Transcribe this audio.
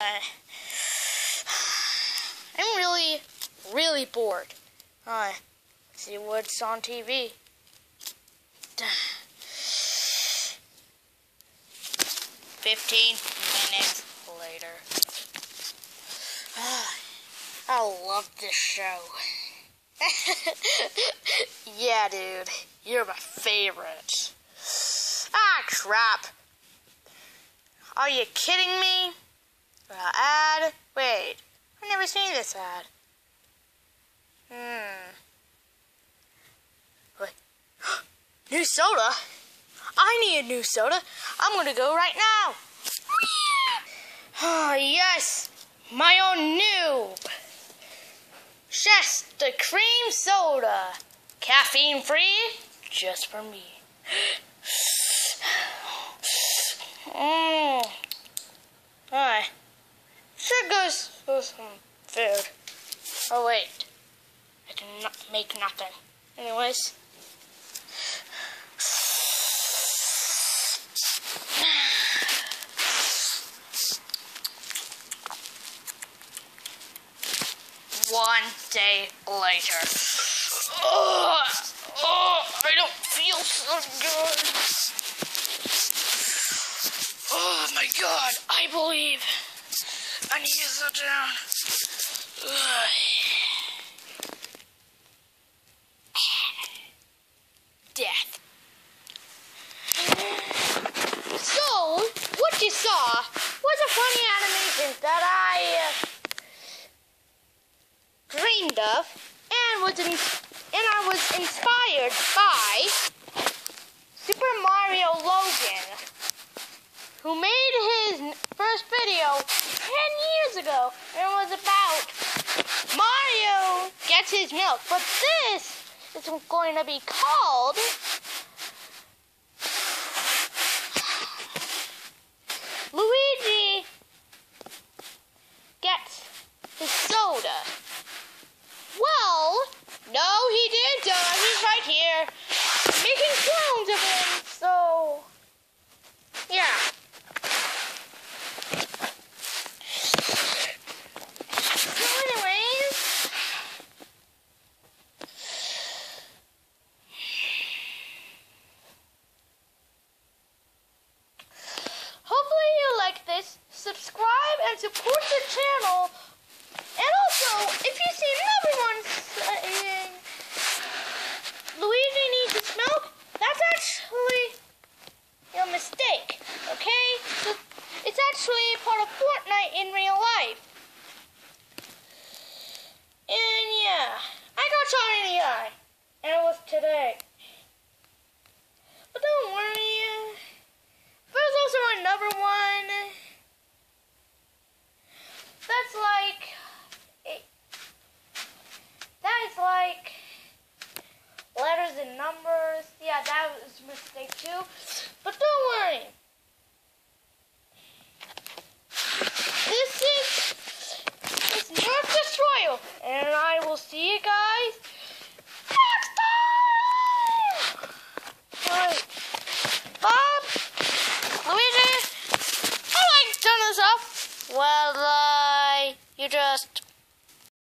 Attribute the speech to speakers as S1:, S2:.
S1: I'm really, really bored. Uh, see what's on TV. Fifteen minutes later. I love this show. yeah, dude. You're my favorite. Ah, crap. Are you kidding me? Uh, ad? Wait. I've never seen this ad. Hmm. Wait. new soda? I need a new soda. I'm gonna go right now. Oh, yes. My own new. Shasta cream soda. Caffeine free, just for me. Some food. Oh, wait. I can not make nothing. Anyways. One day later. Oh, oh, I don't feel so good. Oh my god, I believe Need to down. Death. So, what you saw was a funny animation that I uh, dreamed of and was in, and I was inspired by Super Mario Logan, who made first video 10 years ago and it was about Mario gets his milk. But this is going to be called Luigi gets his soda. Well, no, he didn't. Uh, he's right here making clones of him. So, yeah. So, anyways, hopefully you like this. Subscribe and support the channel. And also, if you see another one saying Luigi needs his milk, that's actually a mistake. Okay? So it's actually part of Fortnite in real life. And yeah, I got shot in the eye. And it was today. But don't worry. Uh, there's also another one. numbers. Yeah, that was a mistake too. But don't worry. This is it's Nerf Destroyer. And I will see you guys next time. Alright. Bob, Luigi, I like done this off. Well, I, uh, you just...